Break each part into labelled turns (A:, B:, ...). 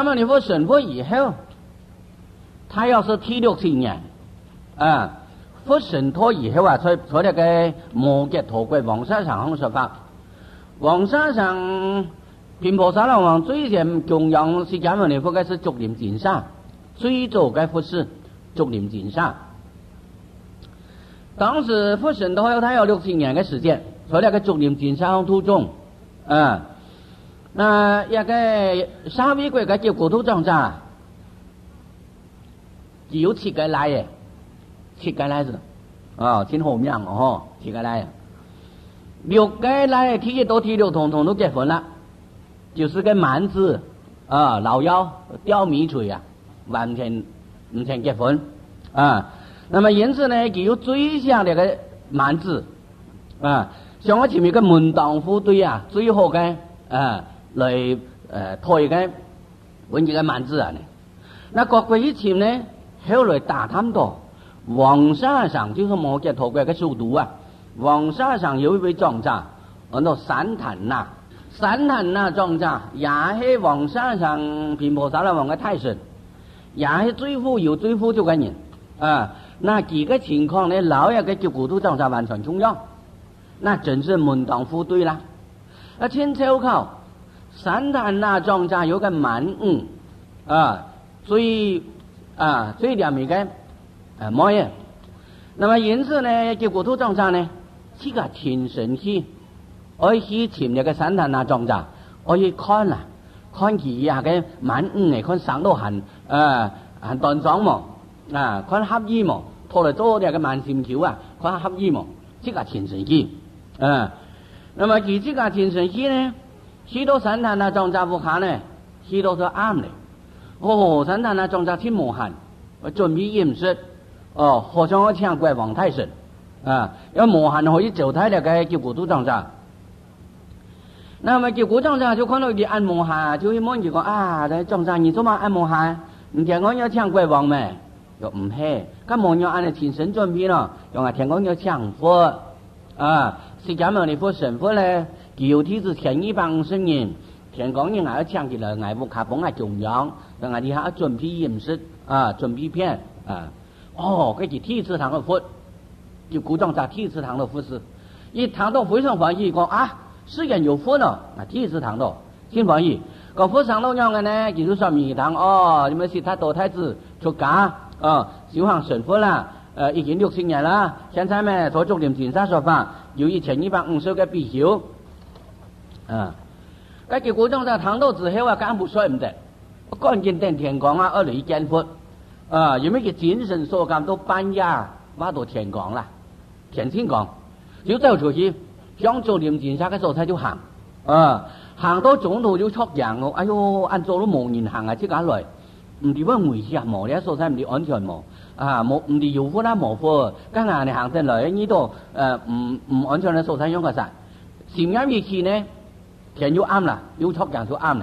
A: 那么你复神佛以后，他要是剃六七年，啊，复神托以后啊，在在那个摩羯陀国黄山上讲说法。黄山上，贫婆沙老王最先供养释迦牟尼佛的是竹林金沙，最早该佛寺竹林金沙。当时复神托有他有六七年的时间，在那个竹林精舍当中，啊。那一个三五个月就国土战争啊，只有七个来耶，七个来子，啊，挺好命哦，吼，几个来，六个来，天天都第六堂堂都结婚了，就是个蛮子，啊，老妖，刁米嘴啊，完全，完全结婚，啊，那么因此呢，就有最像那个蛮子，啊，像我前面个门当户对啊，最好个，啊。来呃退个稳一个蛮子啊的那各国以前呢后来打贪多黄沙上就是我给托过来的首都啊黄沙上有一位壮者按照散坦纳散坦纳壮扎也是黄沙上平布萨拉王的太神也是最富有最富就个人啊那几个情况呢老也个给古都壮扎完全中央那真是门当户对啦那清朝靠。三旦那庄仔有个满屋，啊，所以啊，所以点阿咪啊，誒冇那么因此呢，结果都莊仔呢，即个天神寺，我去前那个三旦那庄仔，我去看了，看佢下個满屋呢，看上都閂，啊，很端庄嘛，啊，看合衣嘛，拖了多点个慢萬桥啊，看合衣嘛，即个天神寺，啊，那么其这个天神寺呢？许多神坛啊，撞诈不限呢，许多就暗你。哦，神坛啊，撞诈挺无限，我准备饮食。哦，好像我唱国王太神，啊，要无限可以走台了，嘅叫古都撞诈。那么叫古撞诈，就看到你按无限，就去问一讲啊，这撞诈你十嘛按无限，你听我要唱国王咩？又唔系，咁无要按咪全身准备咯？用啊听我要唱佛，啊，释迦牟尼佛神佛咧？只有体质千一百五十年，前两人还要抢起来，爱一卡帮我中央，我哋还准备饮食啊，准备片啊，哦，搿是第一次糖的分，就古装在第一次糖的分时，一谈到非常欢喜讲啊，私人有分哦，啊，第一次糖咯，真欢喜。讲分上老娘的呢，就是说明糖哦，你们是他多太子出家嗯，修行损福啦，呃，已经六十年了，现在呢，我做点点啥说法？有一千一百五十个必要。啊！该结果装在唐到之后啊，干部说唔得，我乾等登天光啊，二里肩膊，啊，有没有精神所感都半夜挖到天光啦，天晴光，就走出去想做点检查时候他就行，啊，行到中途就出洋哦，哎呦，按做都冇人行啊即个来，唔知乜回事啊冇啲素材唔安全冇啊，冇唔知有火啦冇火，今日你行出来，呢度都，诶，唔唔安全的素材用个啥？時啱時去呢，田要啱啦，要撮人就啱嚟。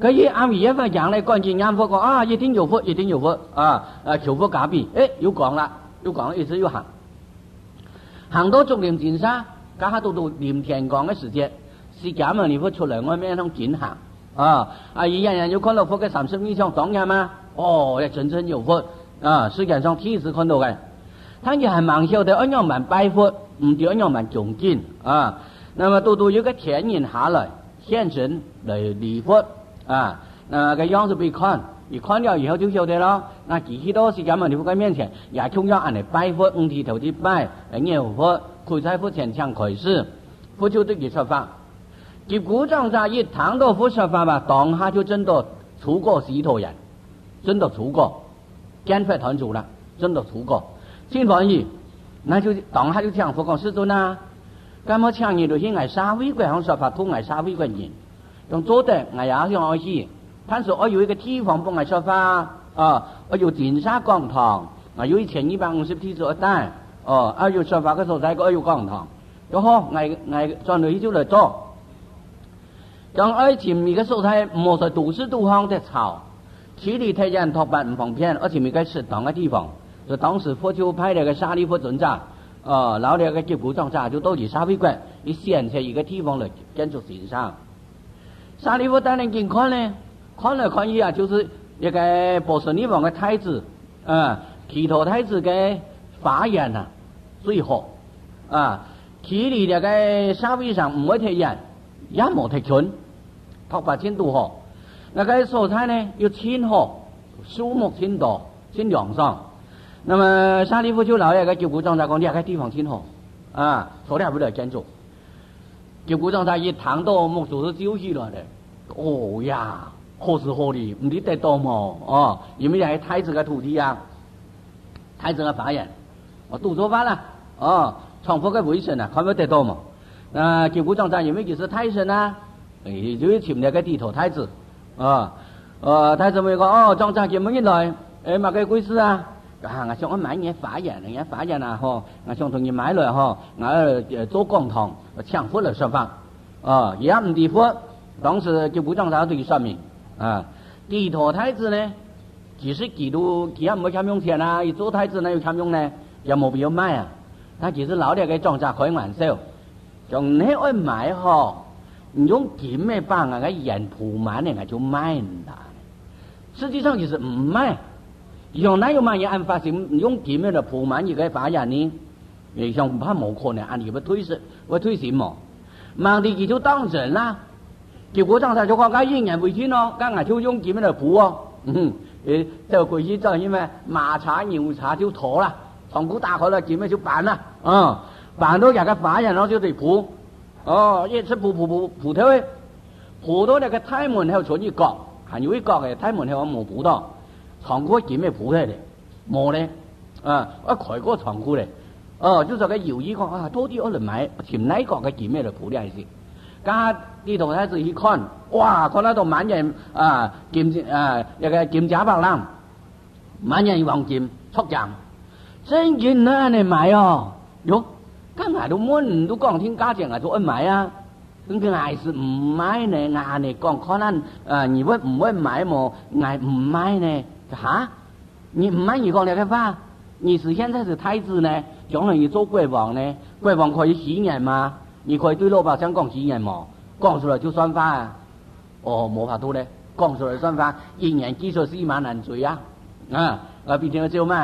A: 佢依啱而一塊人咧，乾淨啱幅嘅啊，一天又幅，一天又幅啊，啊，條幅假币，诶，要讲啦，要講意思要行。行到竹林前山，家下到到林田講嘅时节，是假咪你会出糧嘅咩通剪行啊？啊，而人人要看到幅嘅三十以上，讲嘅嘛，哦，一阵阵又幅啊，世界上天子看到嘅，他亦系猛笑，但安一文拜佛，唔止一样文重金啊。那么到到有个天然下来。现身来礼佛啊！那个样子被看，一看了以后就晓得了。那几千多时间嘛，你佛在面前，也冲着按来拜佛，五体投地拜，哎念佛，开在佛前香开始，佛就对佮说法。结果张三一听到佛说法嘛，当下就真的出过石头人，真的出过，见佛团走了，真的出过。再万一，那就当下就向佛告师尊啊！干么？抢年就是挨沙威棍，响沙法偷挨沙威棍人，从做凳挨也子往去。但是，我有一个地方不爱说法啊，我有金沙广场，挨有一千二百五十梯度一带，哦，我有说法个蔬菜，我有广场，就好，挨挨专门就来做。爱挨前面个蔬菜，莫说都市土方的差，地理条件特不方便，而且没个适当个地方。就当时佛丘派那个沙利佛尊者。哦，后呢，个就古涨价就到住沙尾区，你选城一个地方来建筑成山。沙利区当然见看呢，看来看以啊，就是一个波斯尼王的太子，嗯，提托太子嘅法眼啊最好，啊，佢那个沙会上唔会太人，也没太穷，桃花进度好，那个蔬菜呢又青好，树木青多，真凉爽。那么沙利夫修樓嘅九古裝讲你啲个地方挺好啊，所以还不得建筑。九古裝在一谈到木头是招起了的，哦呀，何時何地唔知得到么？哦？有咩是太子的土地啊？太子的法人，我都做翻啦，哦，創夥个會信啊，看没得到么？啊，九古裝在有咩就是太子啊，主要请入个地头太子，啊，呃，太子會讲哦，庄稼佢冇入来？诶，乜个鬼事啊？啊！我想我买嘢法眼，人家法眼啊！吼！我想同你买来吼，我做工堂，抢火来说饭。啊，也唔提火。当时就武装查队说明，啊，第一拖太子呢？其实几多？几啊？冇钱用钱啊，一做太子，哪有钱用呢？也冇必要买啊！他其实老爹给庄家开玩笑，就你爱买你用几咩帮人个盐铺满了，我就卖你啦。实际上就是唔卖。用哪有嘛？也按发型用前面的铺满一个发人呢？像怕冇可能，按你不推是，我推什么？忙的剃就当人啦，结果当大就讲家英人回去咯，家牙就用前面的铺哦。嗯，就回去做因为麻茶、牛茶就妥啦。从古打开了，剪面就办啦，嗯，办到人家发人咯，就地铺。哦，一出铺铺铺铺推，铺到那个胎门后要穿几还有一杠诶？胎门还要铺到。仓库见咩铺开的，冇咧，啊！啊，开嗰个仓库咧，哦，就做嘅鱿鱼讲啊，多啲我能买，见呢个嘅见咩嚟铺啲系先，家呢度睇自一看，哇！嗰度满人啊，见啊一个见假百零，满人望见出奖，真钱嗱你买哦，哟，刚才都问，都讲听家啊，都做买啊，等住系是唔买呢？硬系讲可能啊，你会唔会买冇，硬唔买呢？吓，你唔满意讲了个话，你是现在是太子呢，将来你做国王呢，国王可以许愿吗？你可以对老百姓讲许愿嘛。讲出来就算话啊？哦，冇法度咧。讲出来算话，一年技术是一万难追啊！啊，啊，边听个招咩？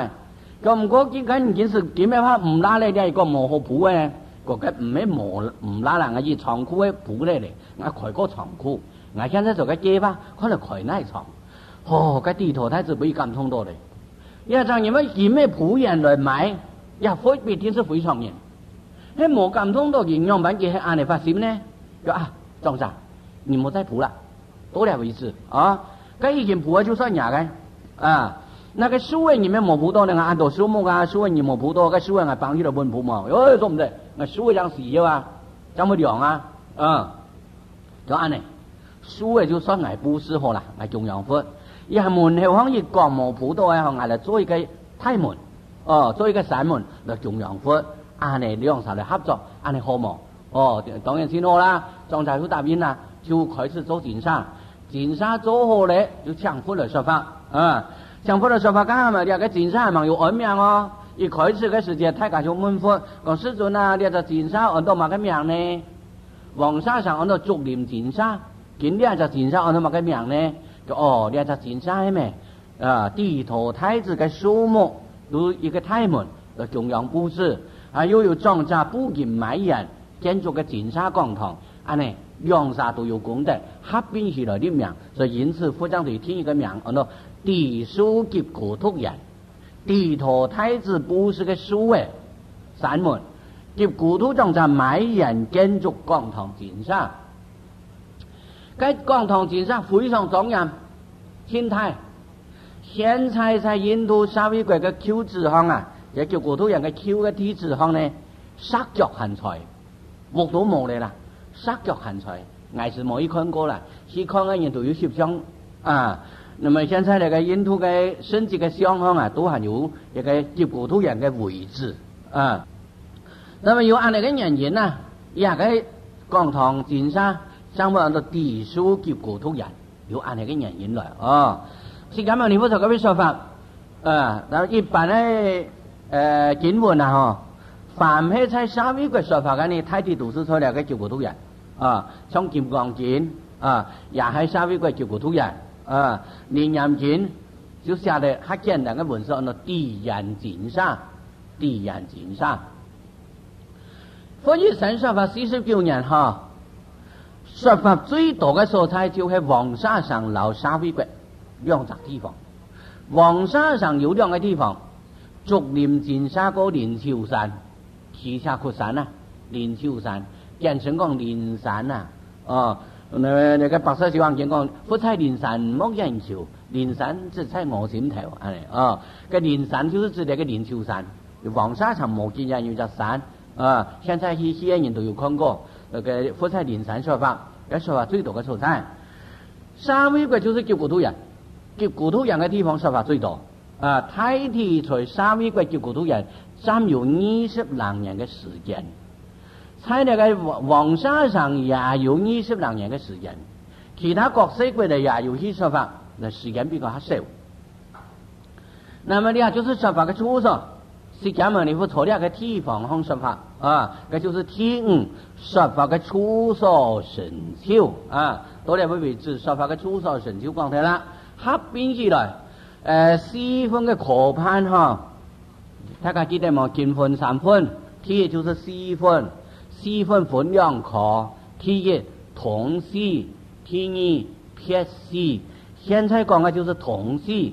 A: 咁我见佢唔见是点样话唔拉咧？你系讲冇好补嘅，个个唔咩冇唔拉人啊！而仓库嘅补咧咧，我开个仓库，我现在就个鸡吧，可能开那仓库。哦，地图土太不会敢通到的。要当认为以咩普人来买，又未必定是非常人。那冇咁通到，营养品，佢系阿内发心呢，就啊，庄上，你冇再普啦，多了为事，啊，该以前普嘅就算廿嘅，啊，那个书诶，你们冇普到个阿度书木啊，书诶，你冇普到，个书啊系帮住嚟温普冇，又做唔对，那书诶张树要啊，怎会凉啊？啊，就阿尼。书诶就算系不适合啦，系重养分。而系门系可以降无普多嘅，系来做一个梯门，哦，做一个散门来中央府，安尼两手来合作，安尼好冇？哦，当然先好啦。张大夫答应啦，就开始做金沙，金沙做好咧，就强富嚟说法，啊、嗯，强富嚟说法，咁啊嘛，你个金沙还咪有恩命哦？一开始嘅时间，太家就问佛，讲师尊啊，你个金沙按到乜个命呢？黄沙上按到竹林金沙，今日就金沙按到乜个命呢？哦，你一在金沙咩？啊，地图太子嘅树木如一个大门，呃，中央布置，啊，又有庄稼布建埋人，建筑嘅金沙广场，安尼两沙都有功德，合并起来的名，所以因此佛讲的天一个名，叫做地书及国土人，地图太子布施嘅书，诶，三门及国土庄稼埋人建筑广场金沙。個广场先生非常重要，心态。现在在印度沙威国嘅 Q 字行啊，也叫国土人嘅 Q 嘅 T 字行呢，杀脚限財，木都冇嚟啦，杀脚限財，硬是冇一看过啦。去看嘅印度有摄像啊，那么现在呢个印度嘅升值嘅商行啊，都还有一个接国土人嘅位置啊。那么有按呢個人员啊，也个广场先生。sang vào là tỷ số kiếp cổ thúc giản hiểu anh này cái nhận nhìn lại à, xin cảm ơn những phật các vị sư phật, à, ờ, đó ít bạn ấy chính vừa nào hả phạm hết sai sáu ý của sư phật cái này thay thì tổ sư thôi là cái kiếp cổ thúc giản à, ờ, trong kiếm còn chín à, giả dạ hay sáu ý của kiếp cổ thúc giản ờ ni nhàm chín trước xa đây hát chân là cái vườn sợ nó tỷ giản chính xa tỷ giản chín xa 佛经神上法，四十九年哈。说法最多嘅蔬菜就系黄沙上、老沙灰蕨，两个地方。黄沙上有两个地方，竹林、金沙高林秀山、奇石谷山啊，灵秀山、简称讲林山啊，哦，那个那个白色小环境讲，富春林山莫人瞧，林山只在我心头，哎，哦，个林山就是指那个林秀山，黄沙上冇见人有只山，啊，现在去西安人都有看过，那个福彩林山说法。该说话最多个出产，三味国就是叫骨头人，叫骨头人的地方说法最多啊！太地在三味国叫骨头人，占有二十两年的时间，在那个黄山上也有二十两年的时间，其他各色国的也有些说法，那时间比较还少。那么你讲就是说法的初少？是讲嘛？你付错了个地方，讲说法啊，搿就是天说法个出生成就啊。到了会为止说法个出生成就状态了，合并起来，呃，西分的可判哈，大家记得吗？金分、三分，第一就是四分，四分分两可，第一同丝，第二撇丝，现在讲的就是同丝，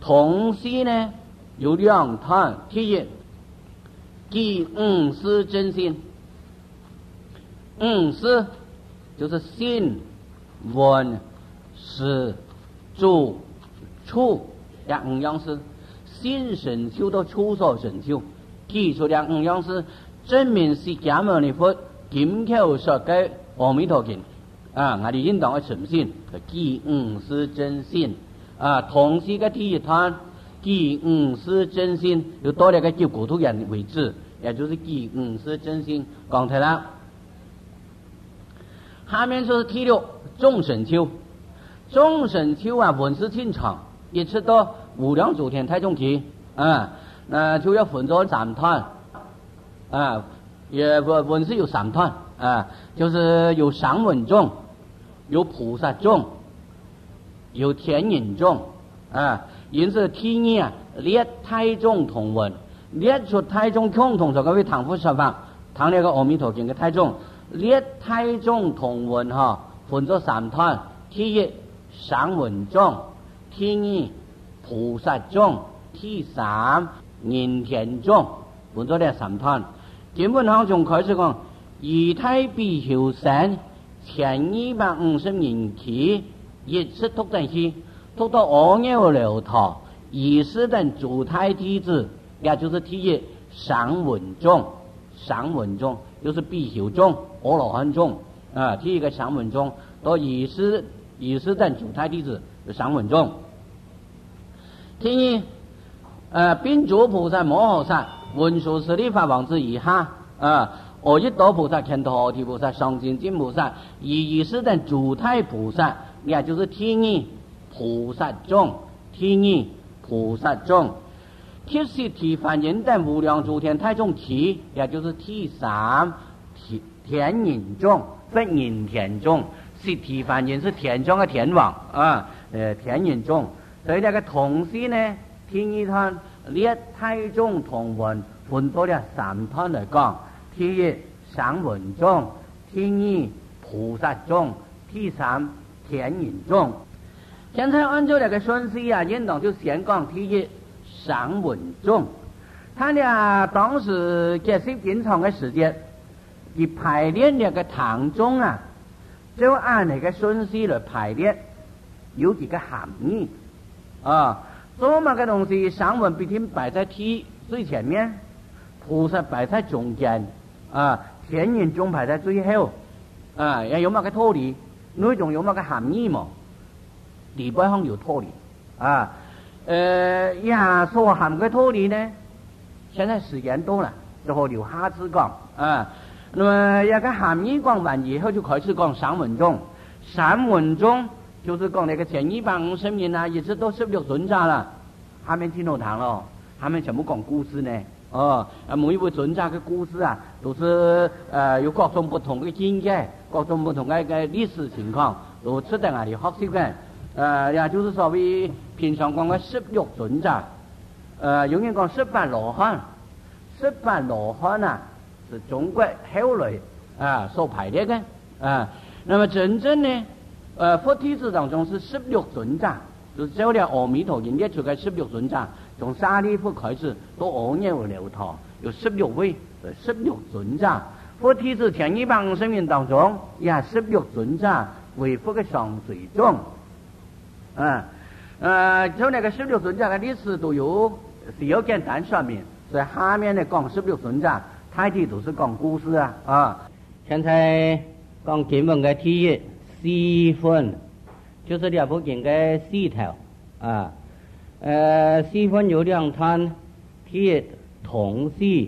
A: 同丝呢？有两叹，第一，即五是真心，五是就是信、闻、思、住、处两样事；信神修到处所神修，即出两样事，证明是假妙的佛，金口说给阿弥陀经，啊，我的应当的诚信，即五是真心，啊，同时个第二叹。第五是真心，又多了个九骨头人的位置，也就是第五是真心。刚才啦，下面就是第六众神丘，众神丘啊，文世清场，一直到五两昨天太种期，啊。那就要混做三团啊，也文文世有三团啊，就是有上文众，有菩萨众，有天人众啊。因此，天二啊，列胎中同文，列出胎中空同在嗰啲唐佛说法，講列个阿弥陀经的胎中，列胎中同文哈，分做三段：天一上文莊，天二菩萨莊，第三人賢莊，分做这三段，基本上从开始讲，以太必修生，千二百五十年期，一直读陣西。多多阿弥陀佛，二十等诸天弟子，也就是第一上文众，上文众就是比丘众、阿罗汉众啊。第一个上文中，到二十，二十等诸天弟子上三文中。”天一，呃，宾主菩萨摩诃萨，文殊师利法王子以下啊，我一多菩萨、天陀提菩萨、上肩尊菩萨，与二是等诸天菩萨，也就是天一。菩萨众，天意菩萨众，即是提凡人等无量诸天太众，起，也就是第三天人众，不天田众，是提凡人是天众的天王啊，呃，天人众。所以咧，个同时呢，天意天，呢太众同云，换多咧三天来讲，第一上云众，天意菩萨众，第三天人众。现在按照这个顺序啊，应当就先讲第一散文中，他呢，当时结束很长的时间，以排列那个唐中啊，就按那个顺序来排列，有几个含义啊？做么个东西？散文必定摆在最前面，菩萨摆在中间啊，田园中排在最后啊？有么个道理？内容有么个含义嘛？礼拜方有脱离，啊，呃，一下说喊个脱离呢？现在时间多了，然后刘瞎子讲啊。那么要跟韩语讲完以后就开始讲散文中，散文中就是讲那个前一百五十名啊，一直都是六村长了，下面听到谈咯。下面全部讲故事呢，哦，啊，每一位村长的故事啊，都是呃有各种不同的境界，各种不同的一个历史情况，都值得俺的学习的。呃，也就是所谓平常讲的十六尊者，呃，永远讲十八罗汉，十八罗汉啊，是中国后来啊所排列的啊。那么真正呢，呃，佛弟子当中是十六尊者，就是走了阿弥陀经列出个十六尊者，从沙利佛开始到阿耨留陀，有十六位，呃十六尊者。佛弟子一余五生命当中，也十六尊者为佛的上水众。嗯，呃，就那个十六尊者的历史都有简要简单说明。在下面的讲十六尊者，大体都是讲故事啊。啊，现在讲基文的第一四分，就是两部分的四条。啊，呃，四分有两滩，第一同事，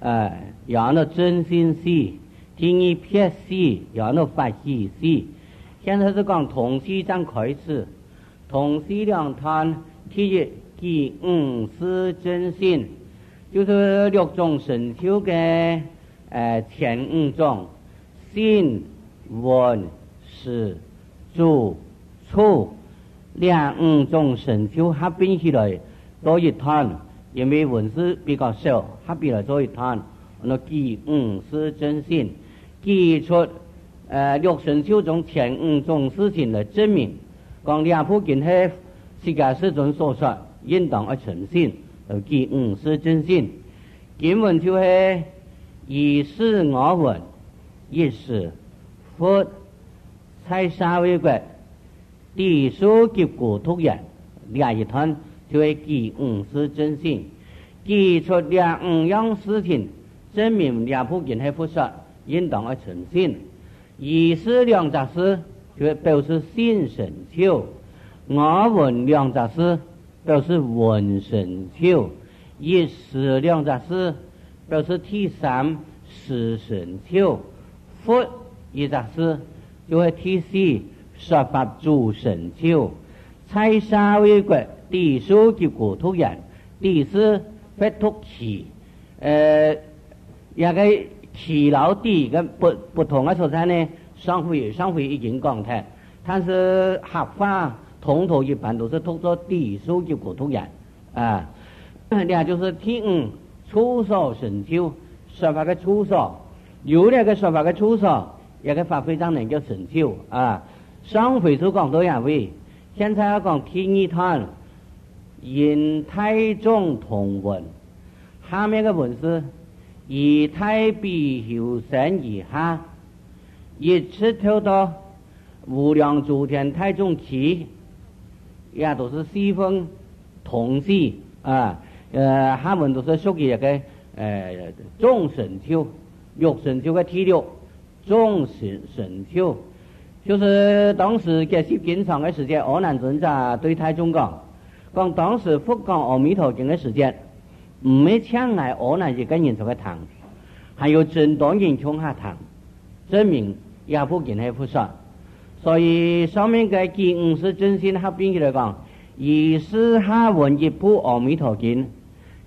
A: 哎，然后真心戏，第二片戏，然后欢喜戏。现在是讲同西张开始，同西两滩体育第五是真心，就是六种神修的呃前五种新、闻、识、住、处两五种神修合并起来多一滩，因为文字比较少，合并来做一滩，那第五是真心，基出。呃，六神修中前五种事情来证明，讲两铺金是世界书尊所说应当而诚信，而记五是真信。本文就是以是我闻，一是佛在社为国地所及国土人两一团，就会记五是真信，记出两五样事情证明两部金系佛说应当而诚信。一思两杂诗就表示新神秋，我文两杂诗表示文神秋，一思两杂诗表示第三师神秋，佛一杂诗就会第四佛法主神秋，猜沙为国第书记国土人，第四佛土器，诶，有个。气老低，跟不不同的所在呢，上回上回已经讲了，但是合法通途一般都是通过地收入普通人，啊，你 伢就是听出售成就说法的出售，有那个说法的出售，也个发挥上能叫成就啊，上回就讲多少位，现在我讲第二摊，因太重同文，下面个文事。以太卑修生以下，一直跳到无量诸天太中起，也都是西方同事啊。呃，他们都是属于一个呃众神丘，玉神丘的第六众神神丘，就是当时结束建常的时间。河南专家对太中讲，讲当时佛讲阿弥陀经的时间。唔系青艾，我能就跟人同佢談，係要正当員從下堂，证明也不见係複述。所以上面嘅記唔是真心合并佢嚟讲，而是下文一鋪阿弥陀经，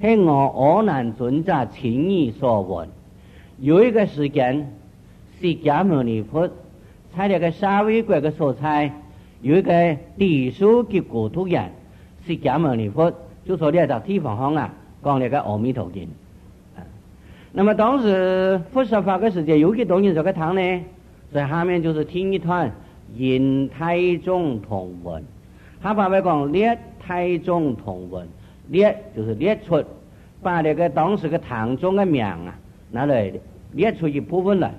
A: 系我河能存在情意所文。有一个时间，释迦牟尼佛採列个沙威国嘅素菜，有一个地书结果土人，释迦牟尼佛就坐呢個地方行啊。讲那个《阿弥陀经》，啊，那么当时佛说法个时间，有几多人在个堂呢？在下面就是听一段印太宗同文》，他爸爸讲列太宗同文，列就是列出，把那个当时的堂中的名啊拿来列出一部分来，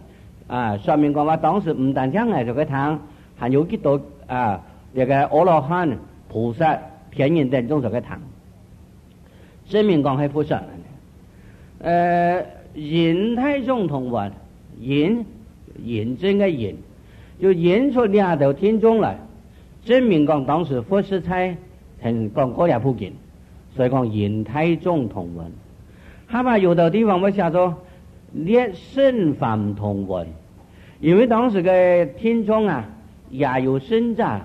A: 啊，说明讲话当时唔但只来在个堂，还有几多啊那个阿罗汉、菩萨、天人等众在个堂。证明讲係菩萨。呃，形太中同雲，雲雲即嘅雲，就引出兩度天中嚟，證明講當時佛師差，同講嗰也附近，所以講形太中同文。他排有的地方我寫咗一身凡同文，因為當時嘅天中啊，也有身长，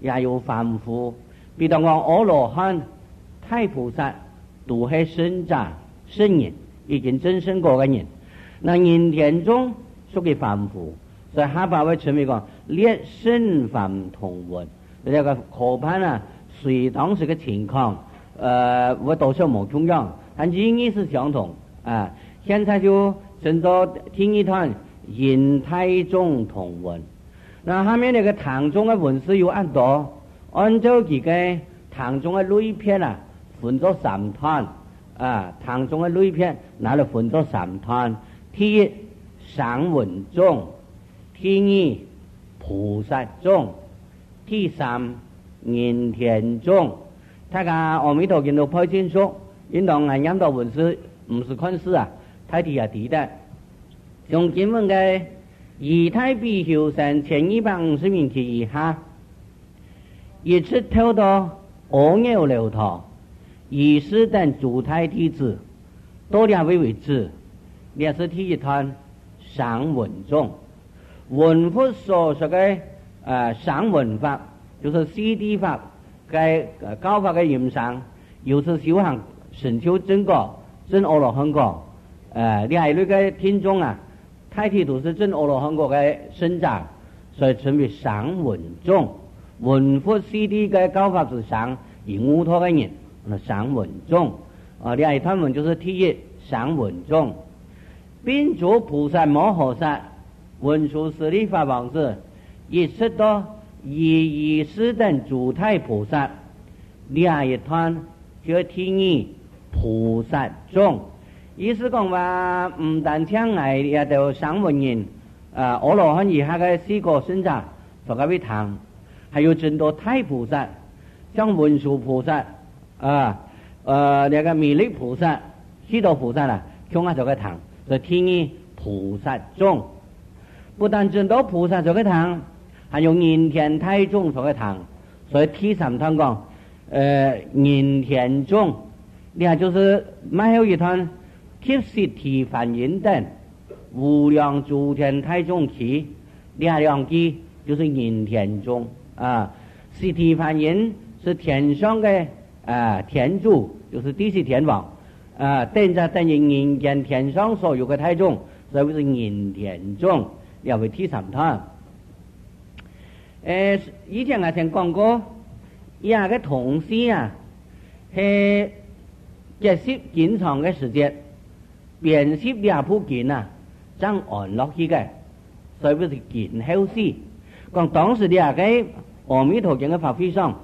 A: 也有凡夫，比如講阿羅漢、太菩薩。都系生长、生人，已经真生过嘅人。那《人颜中属于给范所以黑巴会前为讲《列圣范同文》，
B: 这个课本啊，随当时嘅情况，呃，有多少冇中央，但意义是相同啊。现在就正在听一段《颜太中同文》。那下面那个唐中的文字有按多？按照几个唐中的类片啊？分作三团啊！唐中的绿片拿了分作三团：第一，散文众；第二，菩萨众；第三，人天众。大家阿弥陀佛，听到拜经说，应当按那么文字，不是看字啊，太底下低的。从金文的以太比修生千一百五十名以下，一直偷到二牛流头。以是等主体体质，多认为为止，也是第一团上文种，文所说：的个呃，上文法，就是 C D 法，个高法个印象，又是修行寻求真国、真国罗香港。呃，你有那个听众啊？泰体都是真国罗香港个生长，所以称为上文中。文复 C D 个高法是上，以乌托的人。那文中，啊，第二一摊文就是第一上文中，宾主菩萨摩诃萨，文殊师利法王子，一十多以以师等主太菩萨，第二一就叫第二菩萨众，意思讲话，唔但听我也就上文人，啊，我罗汉以下嘅四个圣者佛家位谈，还有众多太菩萨，像文殊菩萨。啊，呃，那个弥勒菩萨、悉陀菩萨呢，听啊这个堂，是听于菩萨众，不但众到菩萨这个堂，还有人天太宗这个堂，所以提神堂讲，呃，人田众，你看就是买有一团贴实体反应等，无量诸天太宗起，你看两句就是人田众啊，实体反应是天上的。啊，天主就是地是天王，啊，等着等于人间天上所有的太宗，所以是人天众，也会提上他。呃，以前我曾讲过，一下个同事啊，去几十几长的时间，平时亚不给啊，将安落去的，所以是尽好事。讲当时的亚个我们头前的发挥上。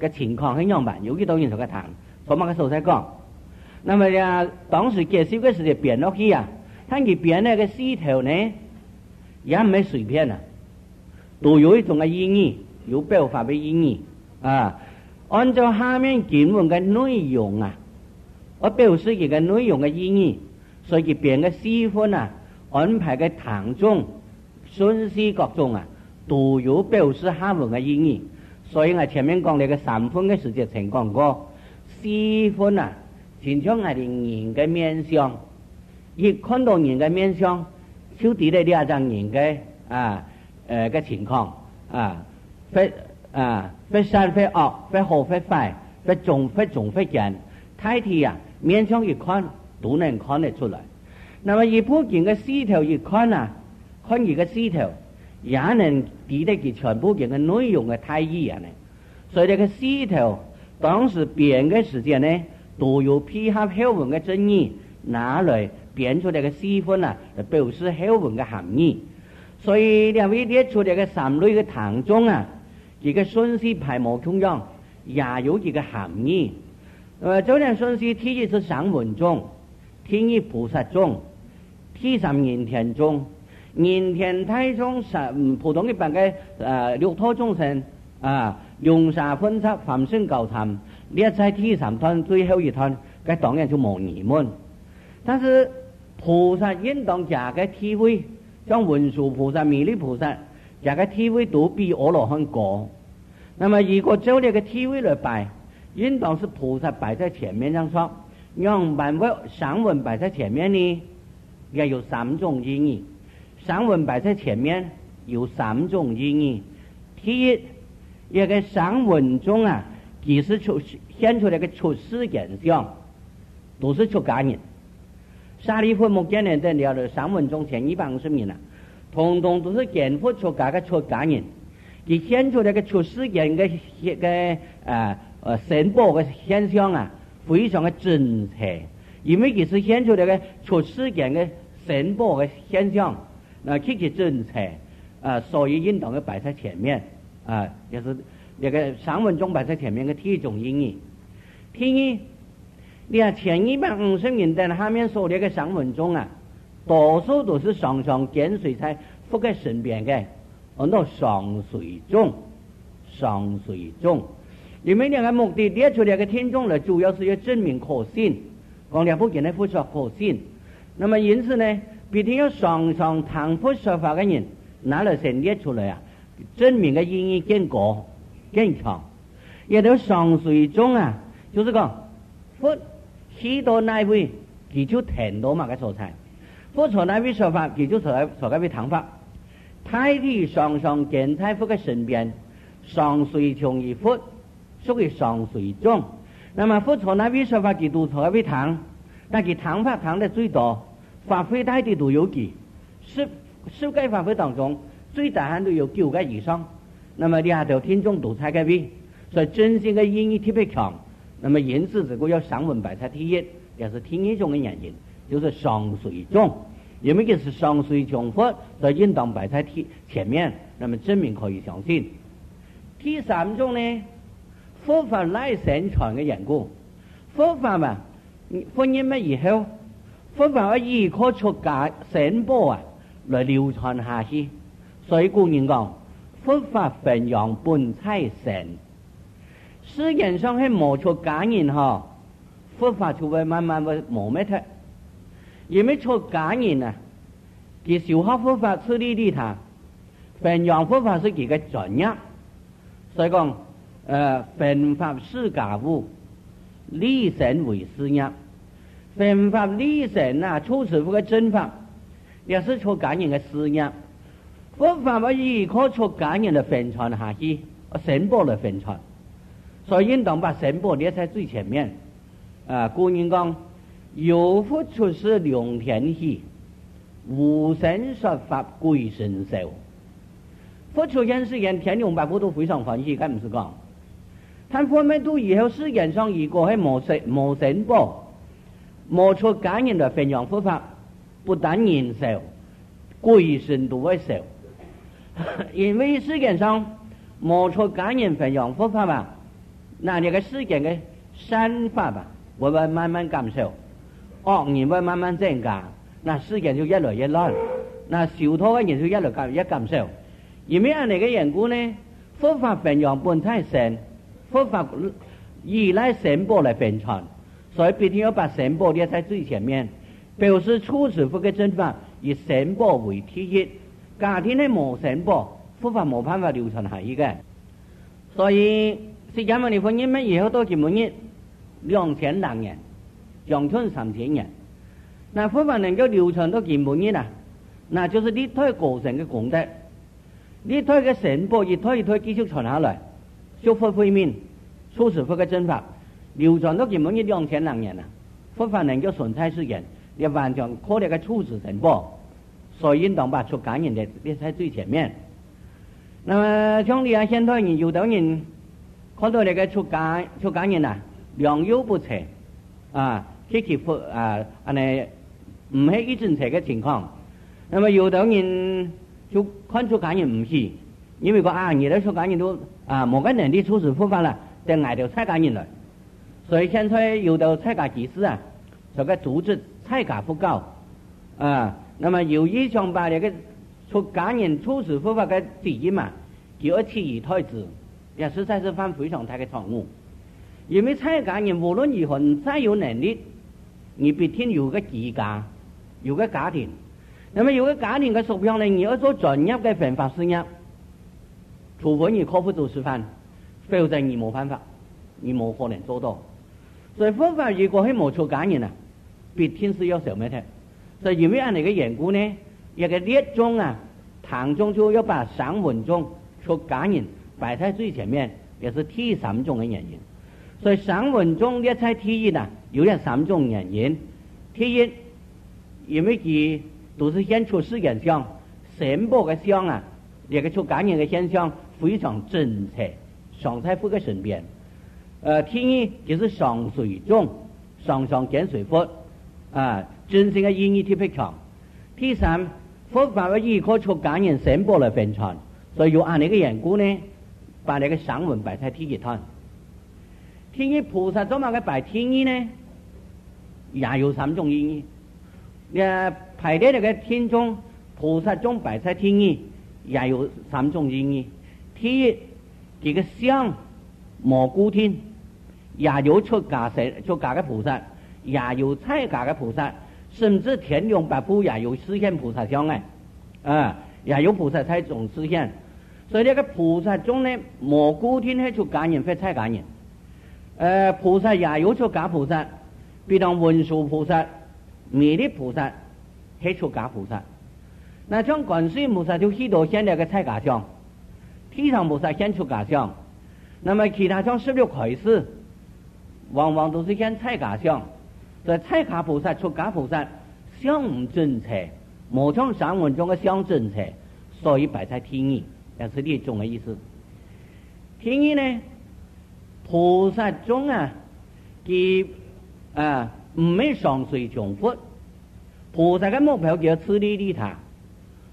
B: 嘅情况系样板，有几多人在嘅谈？我冇个熟悉讲。那么呀，当时介绍嘅就变落去啊，他去变那个诗头呢，也没随便啊，都有一种嘅意义，有表法嘅意义啊。按照下面全文嘅内容啊，我表示佢嘅内容嘅意义，所以佢变嘅诗分啊，安排嘅唐中，顺序各种啊，都有表示下文嘅意义。所以我前面讲你嘅三分嘅节情讲过，四分啊，全將我哋人嘅面相，越看到人嘅面相，就睇到啲阿張人嘅啊誒嘅情况啊，非啊，非善非恶，非好非快非重非重非严，睇睇啊面相越看都能看得出来。那么越普遍嘅絲头越看啊，看而嘅絲头。也能记得给全部给个内容的太一啊呢所以这个石头当时变的时间呢都有批下后文的争议拿来变出这个西风啊表示后文的含义所以两位列出这个三类的唐中啊这个顺序排模中央也有这个含义呃就连顺序提一是上文中天意菩萨中披上人天中明天太宗是普通的半个呃六托众生啊，用山分叉凡圣高谈，列在第三段最后一段，这当然就没你们。但是菩萨应当加个体位，像文殊菩萨、弥勒菩萨，加个体位都比阿罗汉高。那么，如果就这个体位来摆，应当是菩萨摆在前面，上说让万位上文摆在前面呢，也有三种意义。散文摆在前面，有三种意义。第一，一个散文中啊，其实出现出那个出世现象，都是出家人。沙利夫木建呢，在聊的散文中前一百五十名啊，通通都是见佛出家个出家人。佢显出那个出世间个个呃呃神波个现象啊，非常的真切，因为佢是显出那个出世间个神波个现象。那这些政策，啊，所以应当要摆在前面，啊，也是那个散文中摆在前面的第一种意义。第一，你看前一百五十年代下面说那个散文中啊，多数都是上上尖水才覆盖身边的，很多上水中，上水中。你们两个目的列出两个听众来，主要是要证明可信，讲两部仅呢，不说可信，那么因此呢？必定有常常谈佛说法的人拿来先列出来啊，证明个意义更广更长。也都上水众啊，就是讲佛许多那位，他就听多嘛个说在佛从那位说法，他就说说那位谈法。太地上上见太佛个身边上水众一佛属于上水众，那么佛从那位说法，佢都说那位谈，但佢谈法谈得最多。发挥大的都有忌，世世界发挥当中最大限都有九个以上，那么下头天中都差个边，所以真心的意义特别强。那么因此如果要上文摆菜第一，也是天意中的原因，就是上水种。有为嘅是上水降佛，在应当摆菜提前面，那么证明可以相信。第三种呢，佛法内生传的缘故，佛法嘛，佛姻嘛以后。佛法喺二科出假神波啊，来流传下去，所以古人讲：佛法弘扬本差神。世界上系冇出假人嗬，佛法就会慢慢会磨灭脱。有咩出假人啊？佢小学佛法出呢啲他，弘扬佛法是佢嘅专业。所以讲，诶，佛法是假物，利神为事业。佛法理神啊，处师不可真法，也是出感人的事业。佛法唔系靠出感人的宣传下去，神波嚟宣传，所以应当把神波列在最前面。啊，古人讲有福出世两天气，无神说法归神受。佛出现世间，天龙八部都非常欢喜，该不是讲，但佛们度以后世界上一个系冇神冇神波。冇错，感人的分享佛法，不但年少，于神都會笑。因为世界上冇错，感人分享佛法吧，那啲个事件的善法吧，我们慢慢感少，恶念会慢慢增加，那事件就越来越乱，那小偷的人就越来越感受。少。而咩人哋嘅故呢？佛法分享本太深，佛法依赖神報来平衡。所以必定要把神波列在最前面，表示初始佛的真法以神波为第一。假定呢无神波，佛法无办法流传下去的。所以释迦牟尼佛见乜嘢好多几百年，两千多人，阳春三千年，那佛法能够流传到几百年啦，那就是你推过程嘅功德，你推嘅神波一推一推，继续传下来，修复会面，初始佛嘅真法。流传都根本一两千两年了，佛法能够纯粹世人，也完全靠那个处事成果。所以应当把出家人的列在最前面。那么像你啊，现代人有的人看到那个出家出家人啊，良莠不齐啊，极其不啊，安尼唔系一整齐个情况。那么有的人就看出家人唔是，因为个啊，你的出家人都啊，某个能力处事佛法了，得挨到出家人来。所以现在有的菜价技师啊这个组织菜价不高啊那么有意向把这个出家人初始复发的第一嘛第二次以太子也实在是犯非常大的错误因为蔡家人无论如何你再有能力你必定有个自家有个家庭那么有个家庭的属票呢你要做专业的非法事业除非你可不做示范否则你没办法你没可能做到所以方法如果系冇出感染啊，别天使要受咩听？所以因为人哋个缘故呢，一个列宗啊，唐宗就要把三文宗出感染摆在最前面，也是第三种嘅原因。所以三文宗列在体验呢，有点三种原因。体验因为其都是先出世界上神佛嘅相啊，那个出感染嘅现象非常真切，上在佛嘅顺便。呃，天意就是上水中，上上见水佛，啊真正的意义特别强。第三，佛法嘅義可從感人神波来分傳，所以要按你嘅缘故呢，把你嘅上文擺喺天意台。天意菩萨中啊个擺天意呢，也有三种意義。誒，排列那个天中菩萨中擺出天意，也有三种意义。第一，这个相蘑菇天。也有出假石，出假嘅菩萨，也有出假嘅菩萨，甚至天龙八部也有四现菩萨像哎，啊，也有菩萨在种四现。所以呢个菩萨中呢，蘑菇天黑出假人或猜假人，诶，菩萨也有出假菩萨，比如文殊菩萨、弥勒菩萨，系出假菩萨，那像观世音菩萨就许多现在个出假像，地藏菩萨现出假像，那么其他像十六开士。往往都是因出家相，在出家菩萨、出家菩萨相唔尊切，无从三万中嘅相尊切，所以摆在天意，系是呢种嘅意思。天意呢？菩萨中啊，给啊唔免上睡长福，菩萨嘅目标叫自利利他，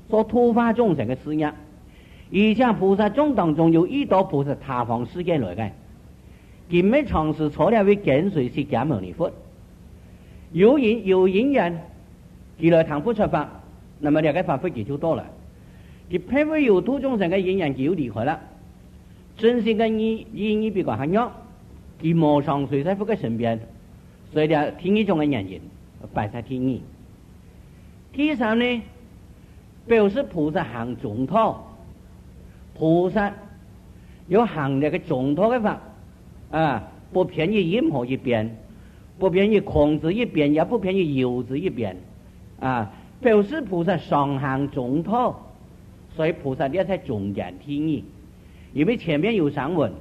B: 所突发众生嘅事业。而且菩萨中当中有一朵菩萨塌房事件来嘅。佮咩常识错了，为跟随是假末念佛。有因有因缘，佮来唐佛出发，那么两个法会几许多了。佮偏为有土中上的因缘就要离开了。真心跟你意你比较很弱，佮无上随在佛的身边，随在天意中的人因，摆在天意。第三呢，表示菩萨行总托，菩萨有行力个总托个法。啊，不偏于任何一边，不偏于空子一边，也不偏于游子一边，啊，表示菩萨上行中托，所以菩萨也在中间听你，因为前面有上文，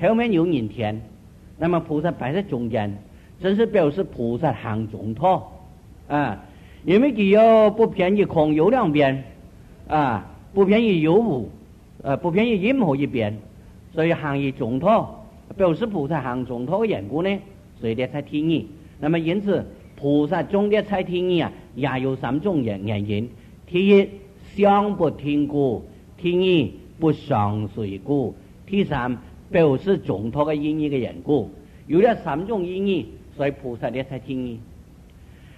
B: 后面有人天，那么菩萨摆在中间，正是表示菩萨行中托。啊，因为只要不偏于空有两边，啊，不偏于有无，呃，不偏于任何一边，所以行于中托。表示菩萨行中托的缘故呢，所以咧才听意。那么因此菩萨种咧才听意啊，也有三种原因：第一，相不听故；天意不上随故；第三，表示种托嘅意义的缘故。有了三种意义，所以菩萨咧才听意。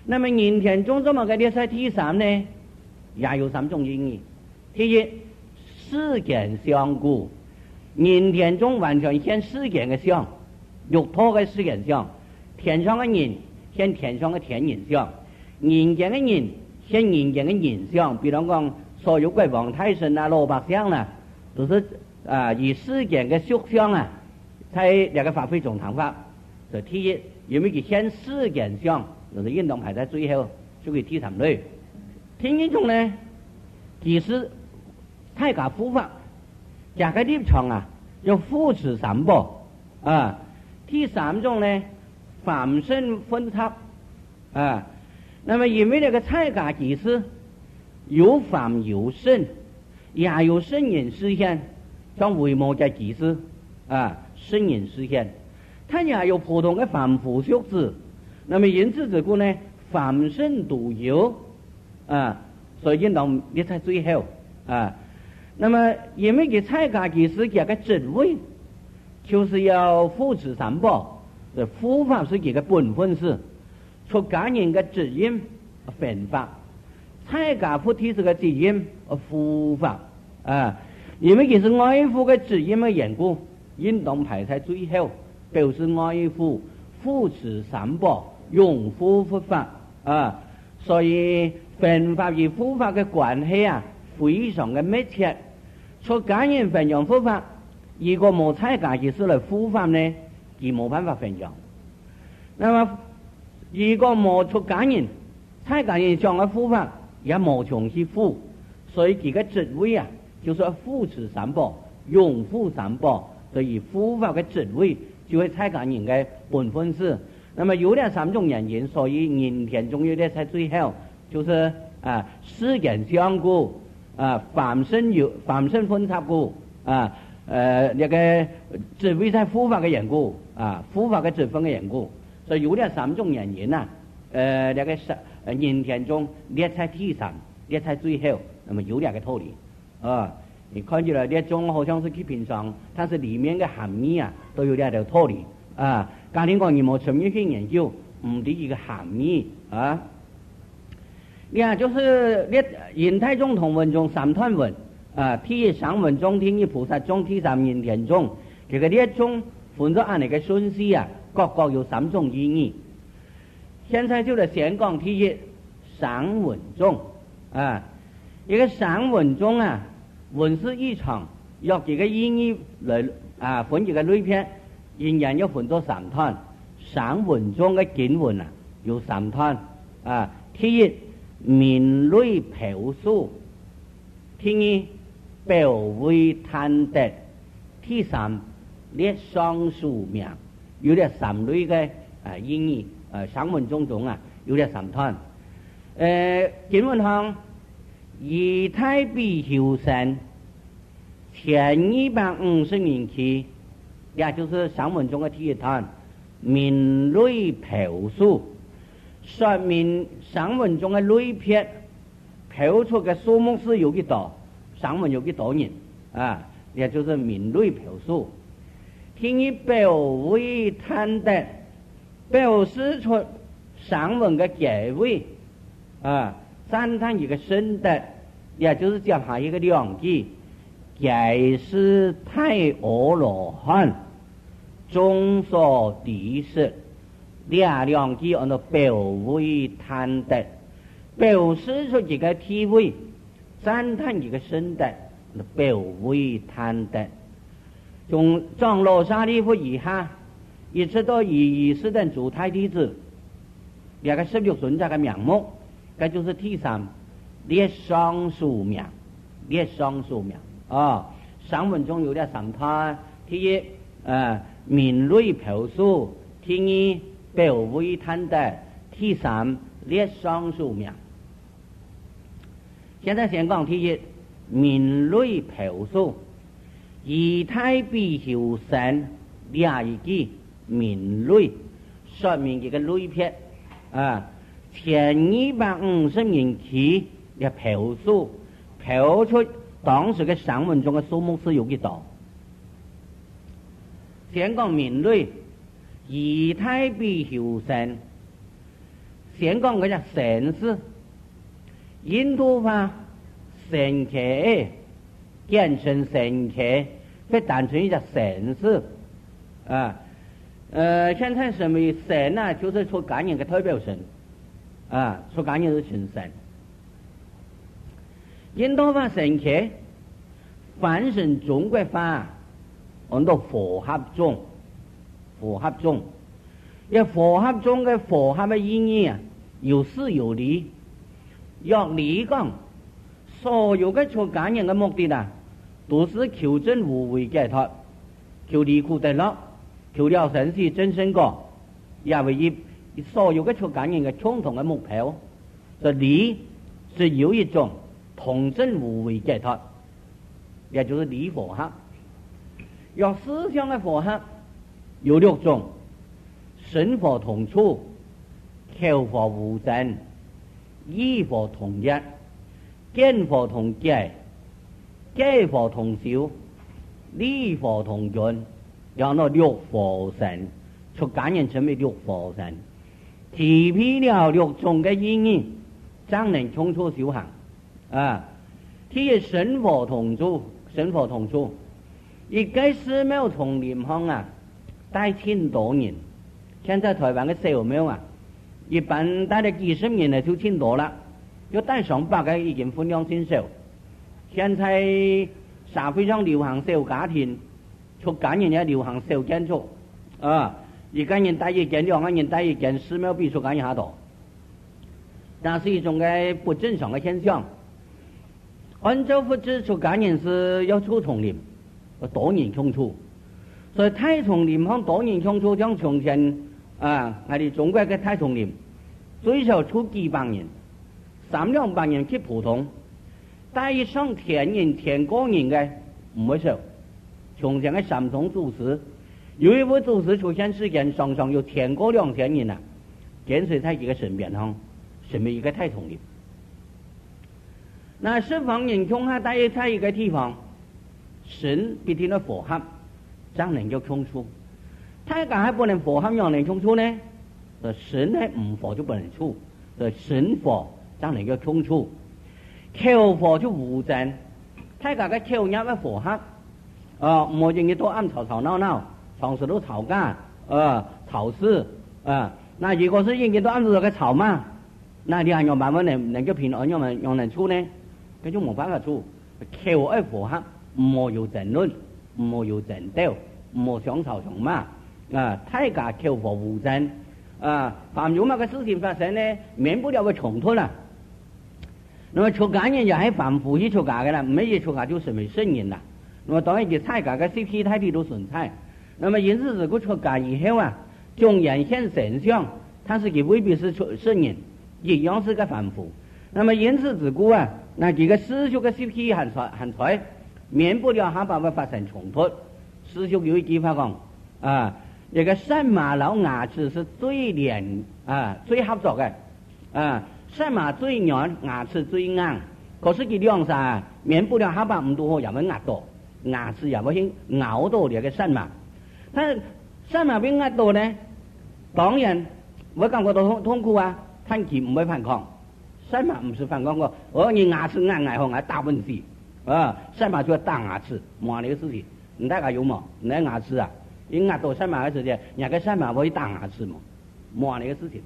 B: 那么人天种什么个咧才第三呢？也有三种意义：第一，世间相故。人田中完全先事间的相，肉托的事间相，田上的人先田上的田人相，人间的人先人间的人相。比如讲，所有桂黄太神啊、罗卜香呐，都是啊以事间的缩相啊，在两个发挥谈法。这第一，有没有先事间相，就是运动排在最后，属于第三类。田间中呢，其实太搞浮泛。价个立场啊，要扶持三波啊。第三种呢，反身分拆啊。那么因为那个菜价几次有反有升，也有升人实现，像外贸价几次啊，升人实现，它也有普通的反腐缩子。那么因此这个呢，反身独有啊，所以讲这才最好啊。那么，因为给菜家其实佮个职位，就是要扶持三宝，这护法是给个本分事，出家人个指引，护法，菜家菩提是个指引，护法，啊，因为给是爱护个指引个缘故，应当排在最后，表示爱护，扶持三宝，拥护护法，啊，所以护法与护法的关系啊，非常的密切。出家人分家佛法，如果无差干就是来护法呢，就没办法分家。那么，如果无出家人，差干人上来护法，也无从去复，所以这个职位啊，就是护持三宝、拥护三宝，所以护法的职位就是差干人的本分事。那么有两三种原因，所以人天中有的才最好，就是啊，世间相故。啊，繁身有繁身分叉菇，啊，呃，那个只为在孵化的缘故啊，孵化的子分的缘故，所以有啲三种原因啦。呃，那个是人田中列在地上，列在最后，那么有两个道理啊，你看起来列中好像是基平上但是里面的含义啊，都有啲喺道理啊，家庭講業務全面去研究，唔止一个含义啊。你看，就是列引太中同文中三段文啊，第一三文中第一菩萨中第三人天中，这个一种分做按那个顺序啊，各个有三种意义。现在就来先讲第一三文中啊，一个三文中啊，文是一场，要几个意义来啊，分几个类别，仍然要分做三段。三文中的经文啊，有三段啊，第一。民类朴素，听一表为贪得，第三列双数名，有点三类的啊英语啊，三文种种啊，有点三团。呃，经文上以太比修身，前一百五十年期，也就是三文中的第一团，民类朴素。说明散文中的类别，排出的数目是有几多，散文有几多人，啊，也就是名类表数。听你表位叹的，表示出散文的结尾，啊，赞叹一个深的，也就是讲下一个两句，解是太阿罗汉，众所敌视。两两句，按照表位叹的，表示出一个体位，赞叹一个心得，表位叹的。从藏罗沙利夫以下，一直到以以斯等主太弟子，两个十六存在的面目，这就是第三，列双数名，列双数名啊。散文中有点神他，第一，呃，敏锐朴素，第二。表会贪的第三列上数活。现在先讲第一，敏锐朴素，以太比后生，下一句敏锐，说明这个类别啊，前二百五十年次的朴素，朴出当时的散文中的数目是有多大？先讲敏锐。以太必修身，先讲个只神事，印度话神气，简称神气，会单纯一个神识，啊，呃，现在什么神呢？就是说概念个代表神，啊，说概念是精神。印度话神气，凡是中国话，们都符合中。火合中，一火合中嘅火合嘅意义啊，有事有理。若你讲，所有嘅出感人嘅目的呢，都是求真无为解脱，求离苦得乐，求了神是真身果，也为以所有嘅出感人嘅共同嘅目标，以你是有一种同真无为解脱，也就是离火合，若思想嘅火合。有六种：神佛同处，求佛无神，依佛同一，见佛同解，戒佛同修，理佛同尊，然后六佛神，出感人成为六佛神，具备了六种嘅意义，将能冲出小行。啊，佢嘅神佛同住，神佛同住，一家寺庙同莲香啊。带千多年，现在台湾的烧咩啊，一般带了几十年系就千多了，要带上百个已经分量先少。现在社会上流行小家庭，出家人也流行小建筑，啊，一个人带一间，两个人带一间，寺庙比出家人下多。但是一种嘅不正常的现象。按照佛子出家人是要促丛林，多年冲处。在太丛林和多年前就像从前啊我们中国的太丛林最少出几百年三两百年却普通，大约上千年前个年代会事从前的山东祖师有一位祖师出现时间常常有天过两千人啊，跟随在一个身边上身边一个太丛林。那十方人中还带有在一个地方神必定的符合才能叫冲出。他讲还不能火合让人冲出呢？呃，神呢唔火就不能出，这神佛才能叫冲出，仇佛就无争。他讲个仇人个火合，呃，每件嘢多暗吵吵闹闹，常时都吵架，呃，吵事，呃，那如果是应该都暗在个吵嘛，那你还用办法能能够平安让让人出呢？搿就冇办法出，仇个佛合，没有争论，没有争斗。莫想受伤嘛。啊，太假求佛护真啊，凡有乜个事情发生呢，免不了个冲突啦。那么出家人就喺凡夫去出家嘅啦，没一出家就成为圣人啦。那么当然给太假嘅 c P 太地都损菜。那么因此如果出家以后啊，纵然现神相，但是佢未必是出圣人，一样是个凡夫。那么因此之故啊，那几个世俗嘅 C P 很衰很衰，免不了还把佢发生冲突。师兄有一句话讲啊，那个三马老牙齿是最脸啊最合作的啊，三马最软，牙齿最硬。可是佢两啥免不了黑白唔多，也会牙到，牙齿也冇先咬到你个三马。他三马比牙到呢，当然会感觉到痛痛苦啊，但佢唔会反抗。三马唔是反抗过，而你牙齿硬硬红，还大问题啊！三马就要打牙齿，冇那个事情。你大概有吗你的牙齿啊你压到下面的时间人家个下面不会打牙齿吗没有那个事情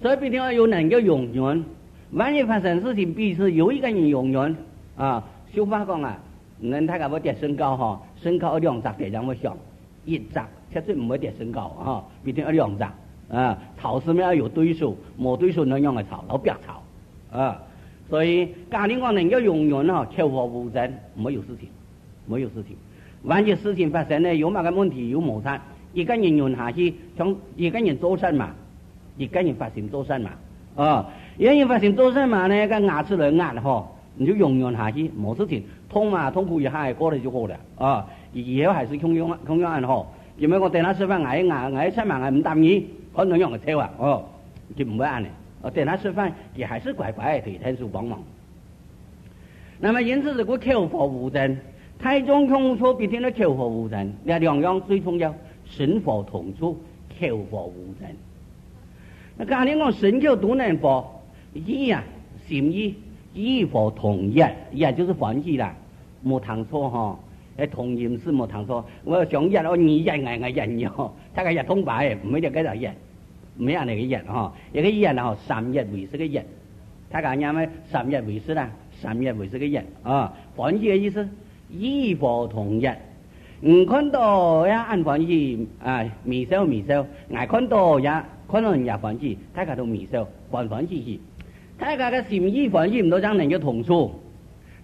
B: 所以必定要有能够永远万一发生事情必须有一个人永远啊俗话讲啊能大概要跌身高哈身高有两扎跌人个想，一扎绝对不会跌身高啊毕竟要两扎啊吵是要有对手没对手能让个吵老不要吵啊所以家庭讲能够永远啊求佛无争没有事情没有事情，完全事情发生呢，有乜个问题有摩擦，一个人用下去，一个人做身嘛，一个人发生做身嘛，哦，一发生做身嘛呢，个牙齿两压嗬，你就用用下去没事情，痛嘛，痛苦一下过了就好了，哦，以后还是同用同用样嗬，因为我掉翻少翻牙牙牙吃万挨五十二，可能用个车啊，哦，就唔会按嘅，我等他吃饭也还是乖乖的，天生帮忙，那么因此如果口服无正。太宗空出，别听那求佛无神，那两样最重要，神佛同出，求佛无神。那家里我神叫都能佛，一啊，心意，意佛同一，也就是欢喜啦，冇谈错哈。诶，同音是冇谈错。我想一日，我二日，挨挨三日，他讲日通白唔没得几日，没有尼个日哈。那个日啊，三日为是个日？他讲伢么？三日为是啦？三日为是个日？啊，欢喜的意思。依佛同日唔看到呀，暗房義啊未消未消，捱看到呀，看到也反義，大家都未消反反義字。大家個善依反依唔到真能叫同数，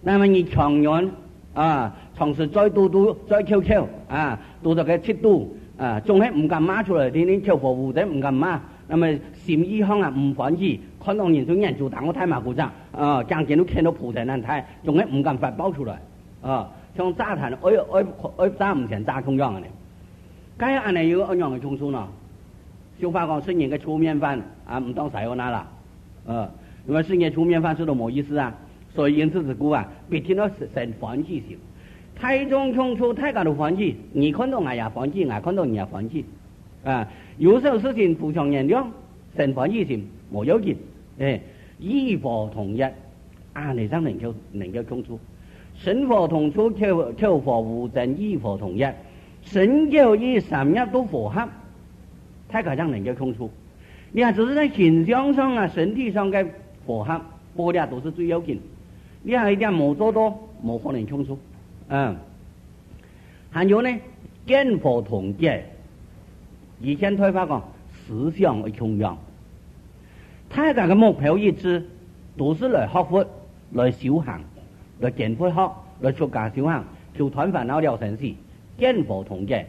B: 那么你长远啊長時再度度再 Q Q 啊多到个尺度啊，仲系唔敢孖出来，天天跳火舞者唔敢孖，那么善依香啊唔反義，看到人做人做大我太埋負責，啊将見都看到菩萨难睇，仲系唔敢发包出来啊！种沙田，我我哎炸唔成炸空样嘅咧。该日我哋要我用去中枢呢？小法讲：上年嘅粗面饭啊，唔当细用拿啦。啊，因为上年粗面饭是到冇意思啊。所以因此之故啊，别听到成防止节，太中冲出太高的防止，你看到芽也防止，芽看到你也防止。啊，有时候出现负长现象，成反季节冇有劲。诶，依步同一啊，你真能够能够冲出。神佛同出，求跳佛无尽，依佛同一，神教与神一样都符合。他可能够冲出？你看，只是在形象上啊、身体上该符合，不过呢都是最要紧。你还一点冇做多，冇可能冲出。嗯。还有呢，见佛同戒，以前开发讲思想为穷养。他大的目标一致，都是来克服、来修行。来见佛好，来出家修行，就团烦恼了生死，见佛同解。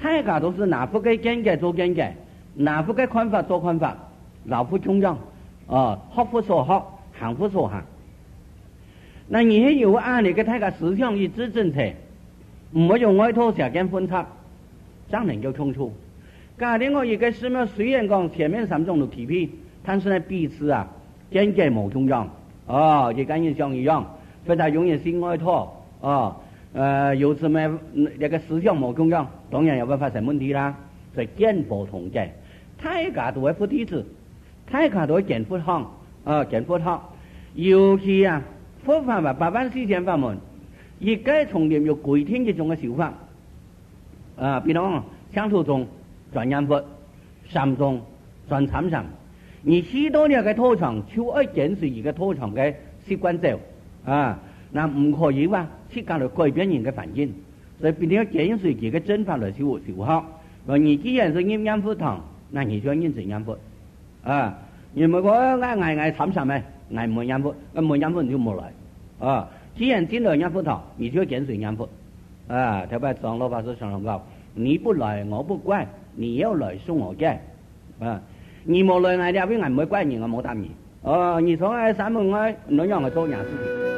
B: 大家都是拿佛给境界做境界，拿佛给看法做看法，老夫重央，啊、呃，学佛所好，行佛所行。那你还有按你个大家思想一致政策，唔好用外头下间分叉，这样能够冲突。家庭我一个寺么？虽然讲前面三种都匹配，但是呢彼此啊境界冇中央，啊、哦，就跟印象一样。佢就永远是爱托啊，呃，有什咩一个思想冇統一，当然也会发生问题啦。就兼破同計，太卡都会菩提子，太卡都会念佛堂，啊，念佛堂。尤其啊，佛法嘛，八万四千法门，一家从點有改天这种的做法，啊，比如講，想修转在念佛、三宗，转參禅，而许多年嘅道場，就爱堅持自个嘅道場嘅习惯走。啊！那唔可以话涉及来改变人嘅环境，所以咗個随自己嘅真法来修要時刻。我而既然人在慢慢堂，那你就已經是念佛，啊！如果嗌嗌惨惨咩，嗌冇念佛，咁冇念佛你就冇来啊！既然知道念佛堂，你就點算念佛？啊！特别上老法师上堂讲，你不来我不乖，你要来送我嘅，啊！你冇来嗌你阿边嗌冇乖，我冇答应。ờ nhìn xuống ơi, xã mừng ơi, nói nhỏ người tôi nhà tôi